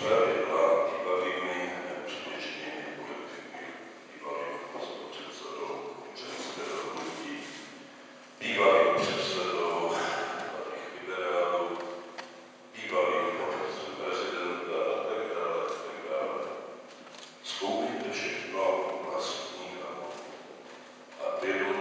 pravidla vybavíme předběžnými politiky, bývalým předsedou předsedou hnutí, bývalým předsedou mladých liberálů, bývalým prezidenta a tak dále, a tak dále. Zkoumejte všechno vlastní a vědomě